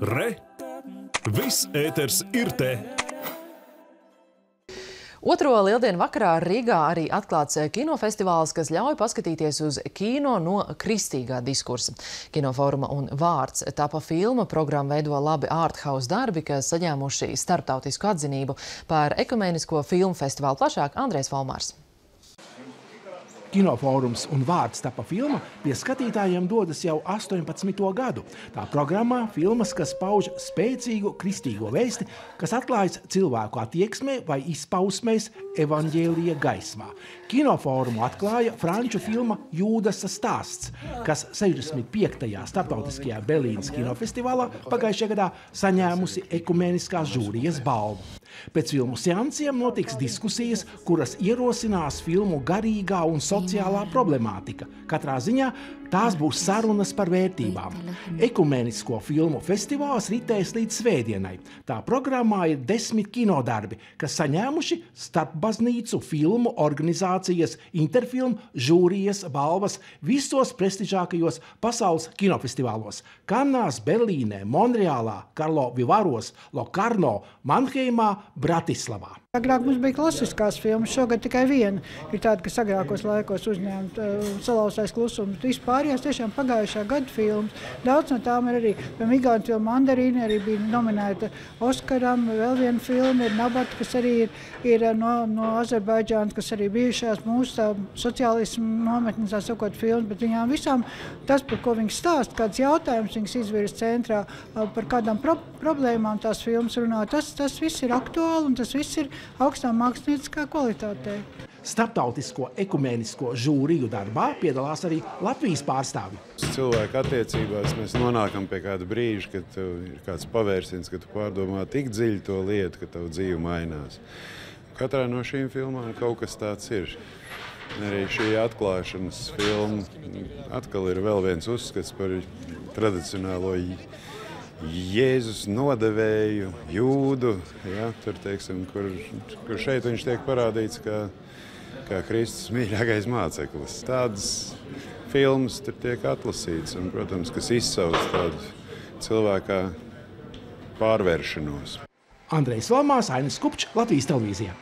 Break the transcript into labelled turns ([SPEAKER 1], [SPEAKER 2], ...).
[SPEAKER 1] Re! Viss ēters ir te!
[SPEAKER 2] Otro lieldienu vakarā Rīgā arī atklāts kinofestivāls, kas ļauj paskatīties uz kino no kristīgā diskursa. Kinofóruma un vārds tapa filma programma veido labi ārthaus darbi, kas saņēmuši starptautisku atzinību par ekumenisko filmu festivālu plašāk Andrēs Valmārs.
[SPEAKER 3] Kinofórums un vārds tapa filma pie skatītājiem dodas jau 18. gadu. Tā programmā filmas, kas pauž spēcīgu kristīgo vēsti, kas atklājas cilvēku attieksmē vai izpausmēs evaņģēlija gaismā. Kinofórumu atklāja franču filma Jūdas stāsts, kas 65. starptautiskajā Berlīnas kinofestivālā pagājušajā gadā saņēmusi ekumeniskās žūrijas balvu. Pēc filmu seansiem notiks diskusijas, kuras ierosinās filmu garīgā un sociālā problemātika. Katrā ziņā tās būs sarunas par vērtībām. Ekumenisko filmu festivāls ritēs līdz svētdienai. Tā programmā ir desmit kinodarbi, kas saņēmuši starpbaznīcu filmu organizācijas Interfilm žūrijas balvas visos prestižākajos pasaules kinofestivālos - Kannās, Berlīnē, Monreālā, Karlo Vivaros, Lokarno, Manheimā, Bratislavā.
[SPEAKER 4] Agrāk mums bija klasiskās filmas, šogad tikai viena ir tāda, kas agrākos laikos uzņēma salauztais klusums. Vispārējās tiešām pagājušā gada filmas. Daudz no tām ir arī, piemēram, Igaunijas filma Mandarīna arī bija nominēta Oskaram. Vēl viena filma ir Nabata, kas arī ir, ir no, no Azerbaidžānas, kas arī bijušās mūsu sociālismu nometnes, tā sakot, filmas. Bet viņām visām tas, par ko viņas stāst, kāds jautājums viņas izvirs centrā, par kādām pro problēmām tās filmas runā, tas, tas viss ir aktuāli un tas viss ir augstā mākslinieckā kvalitātē.
[SPEAKER 3] Startautisko ekumenisko žūriju darbā piedalās arī Latvijas pārstāvji.
[SPEAKER 5] Cilvēku attiecībās mēs nonākam pie kāda brīža, kad ir kāds pavērsiens, kad tu pārdomā tik dziļi to lietu, ka tavu dzīve mainās. Katrā no šīm filmām kaut kas tāds ir. Arī šī atklāšanas filma atkal ir vēl viens uzskats par tradicionālo Jēzus nodevēju, jūdu, ja, tur, teiksim, kur, kur šeit viņš tiek parādīts kā, kā Kristus mīļākais māceklis. Tādas filmas tur tiek atlasītas, un, protams, kas izsauc tādu cilvēkā pārvēršanos.
[SPEAKER 3] Andrejs Valmās, Ainis Kupčs, Latvijas televīzijā.